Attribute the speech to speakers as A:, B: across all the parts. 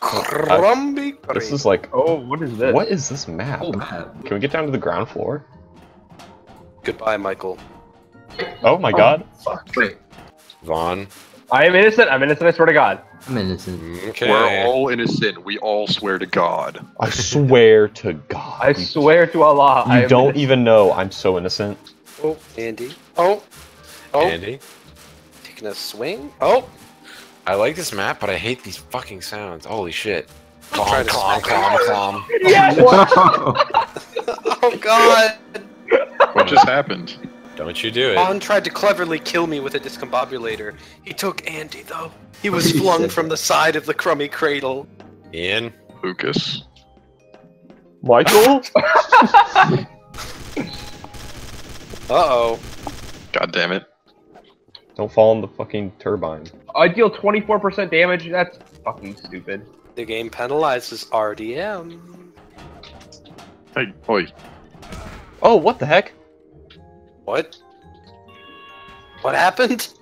A: Crumby uh,
B: This is like,
C: Oh, what is this?
B: what is this map?
D: Oh, man.
B: Can we get down to the ground floor?
A: Goodbye, Michael.
B: Oh my god.
D: Oh, fuck. Wait.
E: Vaughn.
C: I am innocent. I'm innocent. I swear to God.
D: I'm innocent.
E: Okay.
F: We're all innocent. We all swear to God.
B: I swear to god.
C: I swear to Allah. I
B: You
C: am
B: don't
C: innocent.
B: even know I'm so innocent.
A: Oh, Andy. Oh. Oh.
E: Andy.
A: Taking a swing. Oh.
E: I like this map, but I hate these fucking sounds. Holy shit.
A: Try
E: Clom,
A: to
E: clom, clom, clom.
C: Yes!
A: Oh God.
F: What just happened?
E: Don't you do it.
A: Vaughn tried to cleverly kill me with a discombobulator. He took Andy though. He was flung from the side of the crummy cradle.
E: Ian.
F: Lucas.
B: Michael?
A: Uh oh.
F: God damn it.
B: Don't fall in the fucking turbine.
C: I deal 24% damage. That's fucking stupid.
A: The game penalizes RDM.
F: Hey, oi.
B: Oh, what the heck?
A: What? What happened?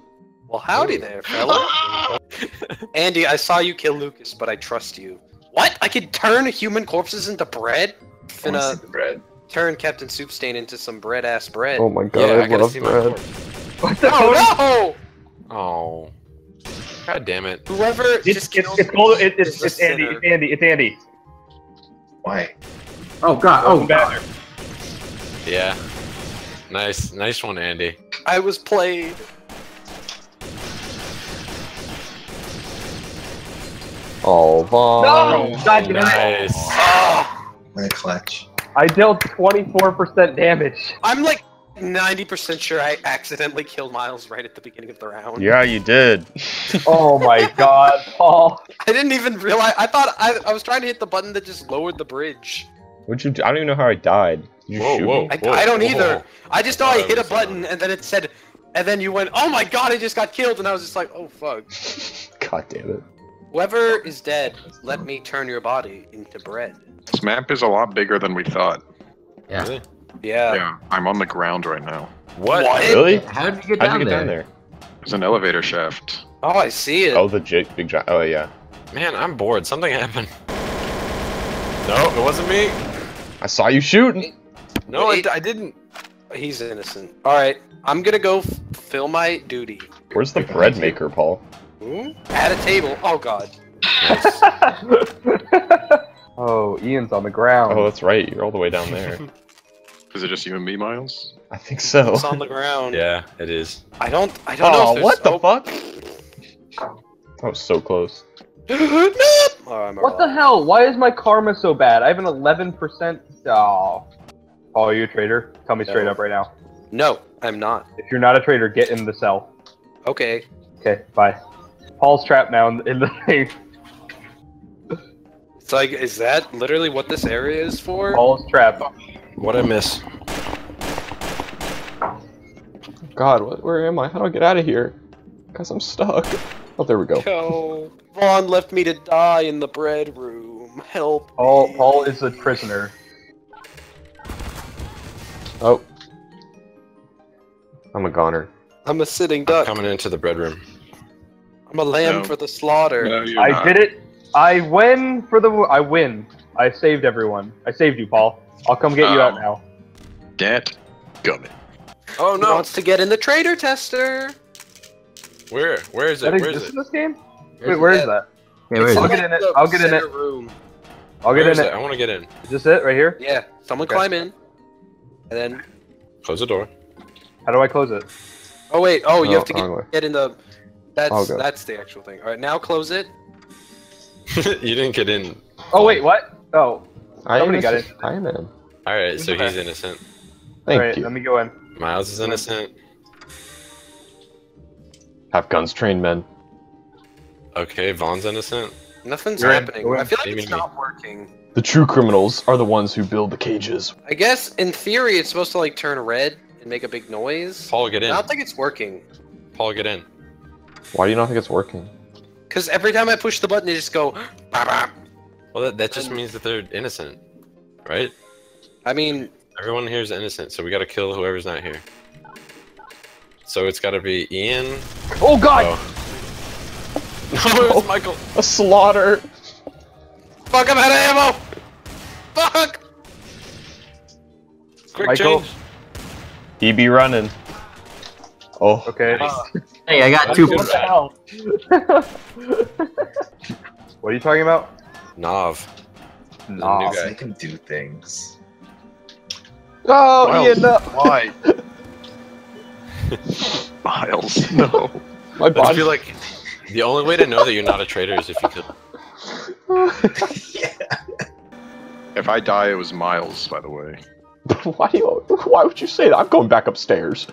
A: Well, howdy there, fella. Andy, I saw you kill Lucas, but I trust you. What? I could turn human corpses into bread? Finna
D: bread.
A: turn Captain Soup Stain into some bread ass bread.
B: Oh my god,
E: Yeah, I
B: I,
E: gotta
B: love
E: see my
B: bread.
E: Corpse.
C: What the
A: Oh no!
E: Oh. God damn it.
A: Whoever
C: It's,
A: just
C: it's,
A: killed
C: it's, gold, it, it's, it's Andy. It's Andy. It's Andy.
D: Why? Oh god. Oh god.
E: Yeah. Nice, nice one, Andy.
A: I was played.
B: Oh, Vaughn.
C: No! God damn it.
E: Nice.
A: Ah,
D: What a clutch.
C: I dealt 24% damage.
A: I'm like 90% sure I accidentally killed Miles right at the beginning of the round.
B: Yeah, you did.
C: Oh my god, Paul.
A: I didn't even realize. I thought I, I was trying to hit the button that just lowered the bridge.
B: What'd you do? I don't even know how I died. Did you
E: Whoa,
B: shoot
E: whoa.
B: me?
A: I, I don't either. I just know
E: I
A: I hit a
E: was uh,
A: button and then it said, and then you went, oh my god, I just got killed, and I was just like, oh fuck.
B: God damn it.
A: Whoever is dead, let me turn your body into bread.
F: This map is a lot bigger than we thought.
D: Yeah.
E: Really?
A: Yeah.
F: Yeah, I'm on the ground right now.
E: What?
A: What?
B: Really?
D: How did you get
B: How'd
D: down
B: you get
D: there?
B: down there?
F: There's an elevator shaft.
A: Oh, I see it.
B: Oh, the j- big giant. Oh, yeah.
E: Man, I'm bored. Something happened. No, it wasn't me.
B: I saw you shooting.
E: No, I, I didn't.
A: He's innocent. All right, I'm gonna go f- fill my duty.
B: Where's the bread maker, Paul?
A: Hmm? At a table. Oh god.
E: Nice.
C: oh, Ian's on the ground.
B: Oh, that's right. You're all the way down there.
F: Is it just you and me, Miles?
B: I think so.
A: It's on the ground.
E: yeah, it is.
A: I don't. I don't know.
B: Oh,
A: if there's-
B: what the
A: oh.
B: fuck? That was so close.
A: no! Oh,
C: what the hell? Why is my karma so bad? I have an 11%. Oh. Oh, are you a traitor? Tell me straight up right now.
A: No, I'm not.
C: If you're not a traitor, get in the cell.
A: Okay.
C: Okay, bye. Paul's trapped now in in the thing.
A: It's like, is that literally what this area is for?
C: Paul's trapped.
E: What I miss?
B: God, what, where am I? How do I get out of here? Guys, I'm stuck. Oh, there we go.
A: Go. Vaughn left me to die in the bread room. Help.
C: Paul,
A: me.
C: Paul is a prisoner.
B: Oh. I'm a goner.
A: I'm a sitting
E: I'm
A: duck.
E: coming into the bread room.
A: I'm a lamb
F: No.
A: for the slaughter.
F: No, you're
C: I
F: not.
C: did it. I win for the. I win. I saved everyone. I saved you, Paul. I'll come get you out
F: Oh.
C: now.
F: Get gummit.
E: Oh
A: Who
E: no!
A: wants to get in the traitor tester?
E: Where? Where is it?
C: That
E: Where is
C: exists
E: it?
C: in this game?
D: Where's
C: Wait, where is
A: it?
C: that?
D: Yeah, where is
C: I'll
D: it?
C: get in it. I'll get in it.
A: Room.
C: I'll get
E: Where
C: in it.
E: it? I want to get in.
C: Is this it right here?
A: Yeah. Someone
C: Okay.
A: climb in. And then.
E: Close the door.
C: How do I close it?
A: Oh wait. Oh, you
B: Oh,
A: have to get, get in the. That's that's the actual thing. All right, now close it.
E: you didn't get in.
C: Oh wait, what? Oh,
B: I am
C: Somebody got
B: it. I am in.
E: All right, so
A: Okay.
E: he's innocent.
B: Thank
C: alright.
B: you.
C: Let me go in.
E: Miles is innocent.
B: Have guns trained men.
E: Okay, Vaughn's innocent.
A: Nothing's
C: You're
A: happening.
C: In.
A: I feel like
E: Leave
A: it's not working.
B: The true criminals are the ones who build the cages.
A: I guess in theory it's supposed to like turn red and make a big noise.
E: Paul, get in.
A: I don't think it's working.
E: Paul, get in.
B: Why do you not think it's working?
A: Cause every time I push the button, it just go. "Bah, bah."
E: Well, that, that just
A: And-
E: means that they're innocent, right?
A: I mean,
E: Everyone here is innocent, so we gotta kill whoever's not here. So it's got to be Ian.
C: Oh god!
E: Oh. No, it was Michael.
B: A slaughter!
A: Fuck, I'm out of ammo! Fuck!
E: Quick
C: Michael?
E: change.
B: He be running. Oh,
C: Okay.
D: Uh, hey, I got two.
C: what the hell? what are you talking about?
E: Nav.
C: Nah.
E: new
D: Let's
E: guy.
D: make him do things.
B: oh,
F: Miles,
B: Ian, no.
F: Why? Miles, no.
B: my
E: I
B: body.
E: feel like the only way to know that you're not a traitor is if you kill.
D: yeah.
F: If I die, it was Miles, by the way.
B: why do you? Why would you say that? I'm going back upstairs.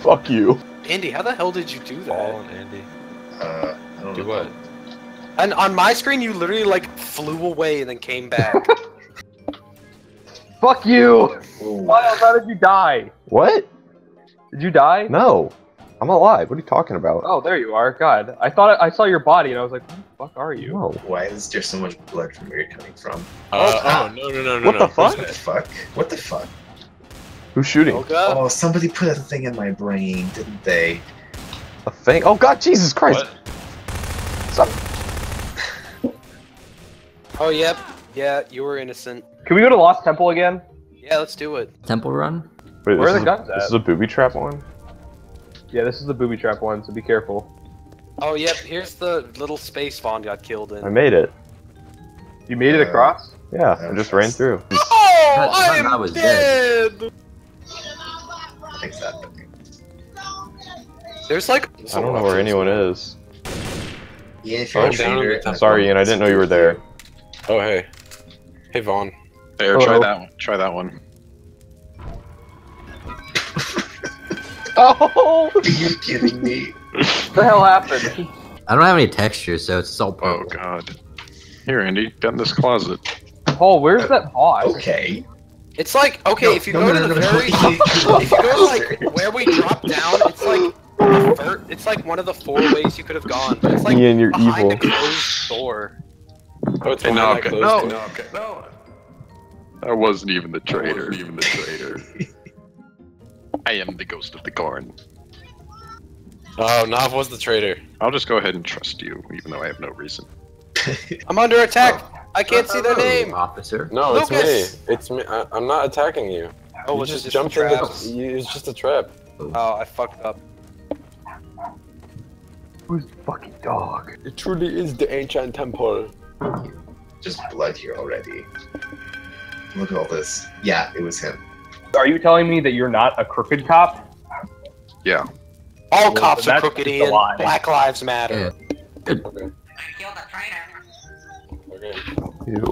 B: Fuck you.
A: Andy, how the hell did you do that?
E: and Andy.
D: Uh, I don't
E: Do
D: know.
E: What?
A: And on my screen, you literally like flew away and then came back.
C: Fuck you! Miles, how did you die?
B: What?
C: Did you die?
B: No, I'm alive. What are you talking about?
C: Oh, there you are. God, I thought I, I saw your body and I was like, "What the fuck are you?"
B: No.
D: Why is there so much blood from where you're coming from?
E: Uh,
D: Ah.
E: oh no no no no
B: What
E: no!
B: the fuck?
D: What the fuck? What the fuck?
B: Who's shooting?
A: Olga?
D: Oh, somebody put a thing in my brain, didn't they?
B: A thing? Oh God, Jesus Christ!
E: What?
A: Oh, yep. Yeah, you were innocent.
C: Can we go to Lost Temple again?
A: Yeah, let's do it.
D: Temple Run?
B: Wait,
C: Where
B: this
C: are
B: is
C: the
B: a-
C: guns
B: This is a booby trap one.
C: Yeah, this is the booby trap one, so be careful.
A: Oh, yep. Here's the little space Vaughn got killed in.
B: I made it.
C: You made it across?
B: Yeah, I just ran through.
A: Oh,
D: I thought
A: I am
D: I was
A: dead.
D: Exactly.
A: There's like.
B: I don't know where anyone is.
D: Yeah, if you're
B: Oh,
D: a
E: down in the
D: traitor,
E: temple.
B: Sorry, Ian. I didn't know you were there.
E: Oh hey, hey Vaughn.
F: There, try that one. Try that one.
B: Oh!
D: Are you kidding me?
C: What the hell happened?
G: I don't have any texture, so it's all
F: Oh god. Here, Andy, get in this closet.
C: Paul, where's uh, that boss?
D: Okay.
A: It's like okay,
D: No,
A: if you
D: no,
A: go
D: no,
A: to
D: no,
A: the
D: no,
A: very,
D: no.
A: if you go like where we drop down, it's like, it's like one of the four ways you could have gone, but it's like
B: Ian, you're
A: behind
B: evil.
A: the closed door.
E: Oh, it's
F: Hey,
E: behind
F: no,
E: that
F: No,
E: door.
F: no, I wasn't even the traitor. even the traitor. I am the ghost of the corn.
E: Oh, Nav was the traitor.
F: I'll just go ahead and trust you, even though I have no reason.
A: I'm under attack. Oh. I can't see their name.
G: Officer.
E: No, it's
A: Lucas!
E: me. It's me. I, I'm not attacking you.
A: Oh,
E: you
A: was
E: just
A: just
E: jumped
A: a
E: in
A: trap?
E: the. You, it's just a trap.
A: Oh, oh I fucked up.
C: Who's fucking dog?
E: It truly is the ancient temple.
D: Just blood here already. Look at all this. Yeah, it was him.
C: Are you telling me that you're not a crooked cop?
F: Yeah.
A: All
C: Well,
A: cops are crooked, Ian. Black lives matter.
E: Okay. Okay.
B: Ew.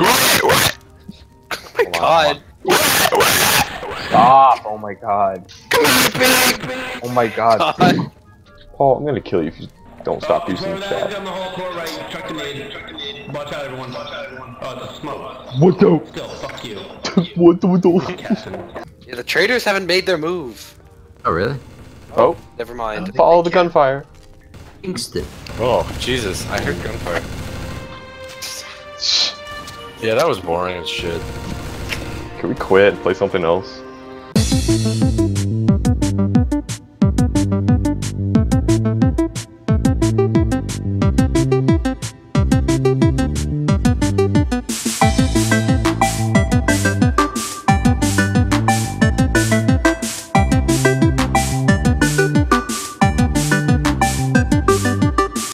A: Oh my god.
C: Stop! Oh my god. Oh my god.
A: God.
B: Paul, I'm gonna kill you if you don't stop oh, using the chat.
H: on the whole court right, truck grenade. Watch out, everyone. Watch out, everyone. Oh, it's smoke.
B: What the?
H: Still, fuck you.
B: What the? What the?
A: Yeah, the traitors haven't made their move.
G: Oh, really?
B: Oh,
A: Never mind.
B: follow the gunfire.
G: Kingston.
E: Oh, Jesus! I heard gunfire. Yeah, that was boring as shit.
B: Can we quit and play something else?